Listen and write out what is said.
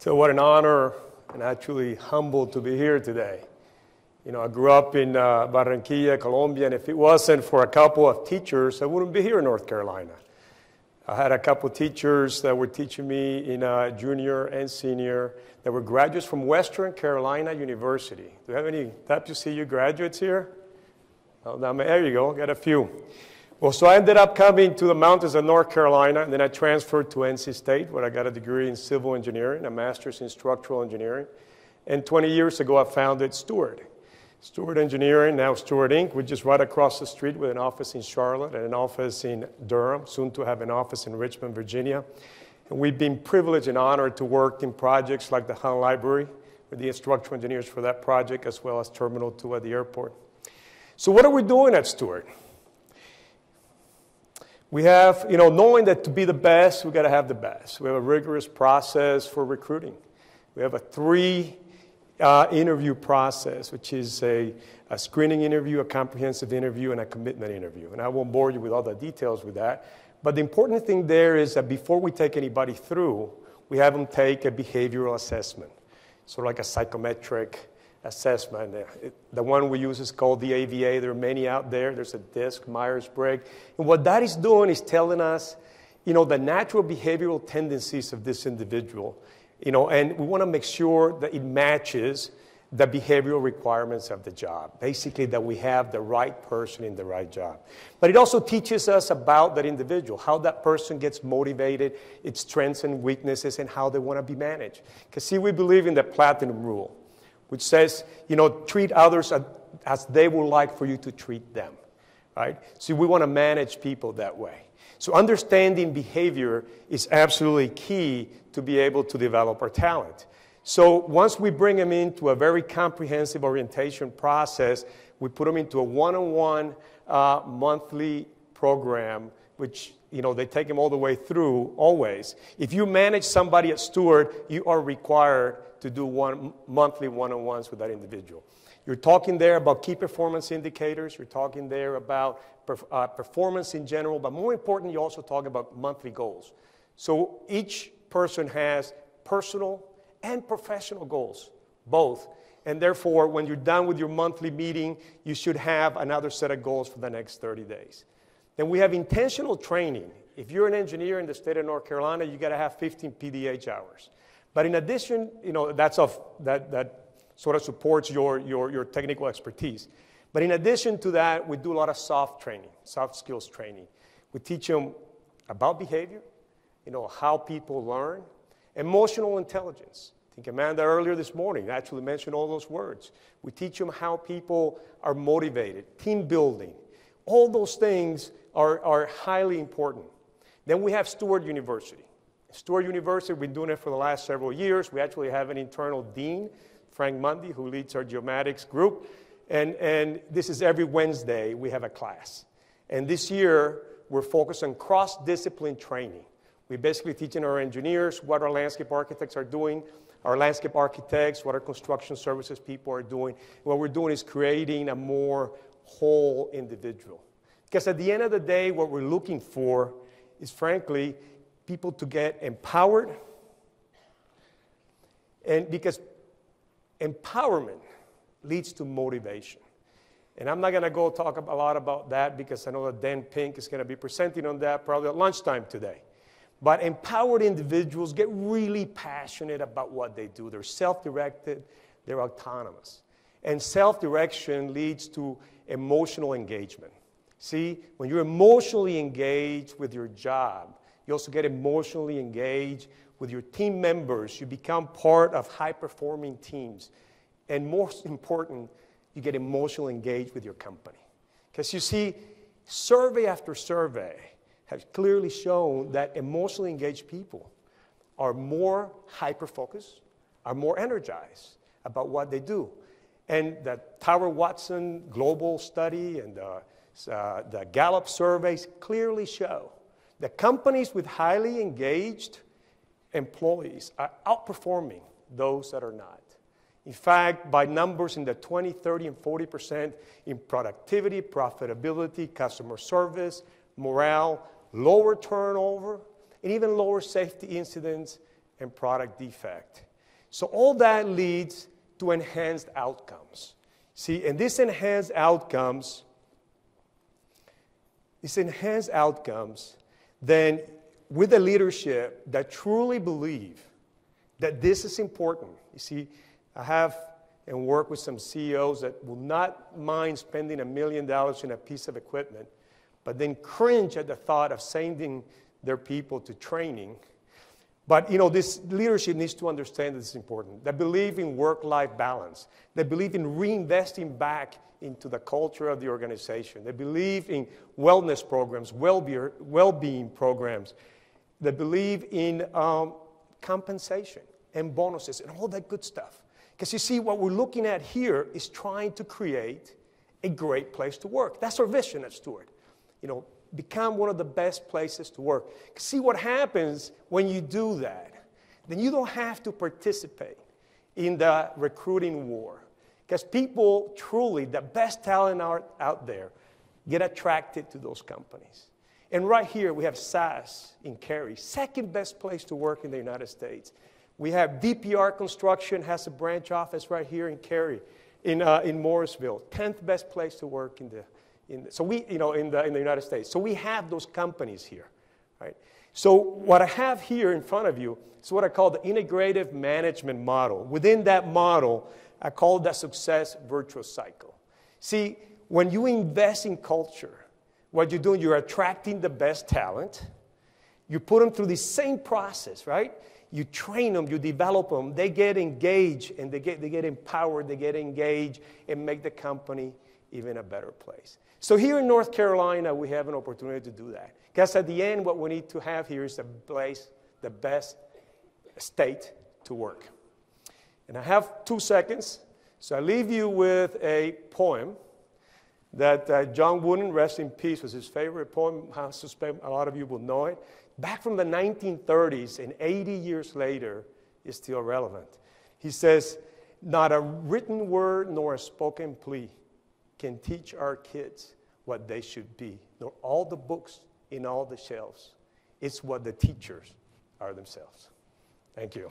So, what an honor and actually humbled to be here today. You know, I grew up in uh, Barranquilla, Colombia, and if it wasn't for a couple of teachers, I wouldn't be here in North Carolina. I had a couple of teachers that were teaching me in uh, junior and senior that were graduates from Western Carolina University. Do we have any WCU graduates here? Oh, there you go, got a few. Well, so I ended up coming to the mountains of North Carolina, and then I transferred to NC State, where I got a degree in civil engineering, a master's in structural engineering. And 20 years ago, I founded Stewart. Stewart Engineering, now Stewart Inc., which is right across the street with an office in Charlotte and an office in Durham, soon to have an office in Richmond, Virginia. And we've been privileged and honored to work in projects like the Hunt Library, with the structural engineers for that project, as well as Terminal 2 at the airport. So, what are we doing at Stewart? We have, you know, knowing that to be the best, we got to have the best. We have a rigorous process for recruiting. We have a three uh, interview process, which is a, a screening interview, a comprehensive interview, and a commitment interview. And I won't bore you with all the details with that. But the important thing there is that before we take anybody through, we have them take a behavioral assessment, sort of like a psychometric assessment. The one we use is called the AVA. There are many out there. There's a DISC, Myers-Briggs. And what that is doing is telling us, you know, the natural behavioral tendencies of this individual, you know, and we want to make sure that it matches the behavioral requirements of the job. Basically, that we have the right person in the right job. But it also teaches us about that individual, how that person gets motivated, its strengths and weaknesses, and how they want to be managed. Because, see, we believe in the platinum rule which says, you know, treat others as they would like for you to treat them, right? So we want to manage people that way. So understanding behavior is absolutely key to be able to develop our talent. So once we bring them into a very comprehensive orientation process, we put them into a one-on-one uh, monthly program, which you know they take them all the way through always. If you manage somebody at Stewart, you are required to do one, monthly one on ones with that individual. You're talking there about key performance indicators, you're talking there about uh, performance in general, but more important, you also talk about monthly goals. So each person has personal and professional goals, both. And therefore, when you're done with your monthly meeting, you should have another set of goals for the next 30 days. Then we have intentional training. If you're an engineer in the state of North Carolina, you got to have 15 PDH hours. But in addition, you know, that's of, that, that sort of supports your, your, your technical expertise. But in addition to that, we do a lot of soft training, soft skills training. We teach them about behavior, you know, how people learn, emotional intelligence. I think Amanda earlier this morning actually mentioned all those words. We teach them how people are motivated, team building. All those things are, are highly important. Then we have Stewart University. Stewart University, we've been doing it for the last several years. We actually have an internal dean, Frank Mundy, who leads our geomatics group. And, and this is every Wednesday we have a class. And this year, we're focused on cross discipline training. We're basically teaching our engineers what our landscape architects are doing, our landscape architects, what our construction services people are doing. What we're doing is creating a more whole individual. Because at the end of the day, what we're looking for is, frankly, people to get empowered. And because empowerment leads to motivation. And I'm not going to go talk a lot about that because I know that Dan Pink is going to be presenting on that probably at lunchtime today. But empowered individuals get really passionate about what they do. They're self directed, they're autonomous. And self direction leads to emotional engagement. See, when you're emotionally engaged with your job, you also get emotionally engaged with your team members. You become part of high performing teams. And most important, you get emotionally engaged with your company. Because you see, survey after survey has clearly shown that emotionally engaged people are more hyper focused, are more energized about what they do. And the Tower Watson global study and the, uh, the Gallup surveys clearly show that companies with highly engaged employees are outperforming those that are not. In fact, by numbers in the 20, 30, and 40% in productivity, profitability, customer service, morale, lower turnover, and even lower safety incidents and product defect. So all that leads to enhanced outcomes. See, and these enhanced outcomes, these enhanced outcomes, then with a leadership that truly believe that this is important. You see, I have and work with some CEOs that will not mind spending a million dollars in a piece of equipment, but then cringe at the thought of sending their people to training. But you know, this leadership needs to understand that it's important. They believe in work-life balance. They believe in reinvesting back into the culture of the organization. They believe in wellness programs, well-being programs. They believe in um, compensation and bonuses and all that good stuff. Because you see, what we're looking at here is trying to create a great place to work. That's our vision at Stewart. You know, become one of the best places to work. See what happens when you do that. Then you don't have to participate in the recruiting war. Because people truly, the best talent are out there, get attracted to those companies. And right here, we have SAS in Cary, second best place to work in the United States. We have DPR Construction has a branch office right here in Cary, in, uh, in Morrisville, 10th best place to work in the, in so we, you know, in the, in the United States. So we have those companies here, right? So what I have here in front of you is what I call the integrative management model. Within that model, I call that success virtuous cycle. See, when you invest in culture, what you're doing, you're attracting the best talent. You put them through the same process, right? You train them, you develop them, they get engaged and they get, they get empowered, they get engaged and make the company even a better place. So here in North Carolina, we have an opportunity to do that. Because at the end, what we need to have here is a place, the best state to work. And I have two seconds, so I leave you with a poem that uh, John Wooden, rest in peace, was his favorite poem. I suspect a lot of you will know it back from the 1930s and 80 years later is still relevant. He says, Not a written word nor a spoken plea can teach our kids what they should be, nor all the books in all the shelves. It's what the teachers are themselves. Thank you.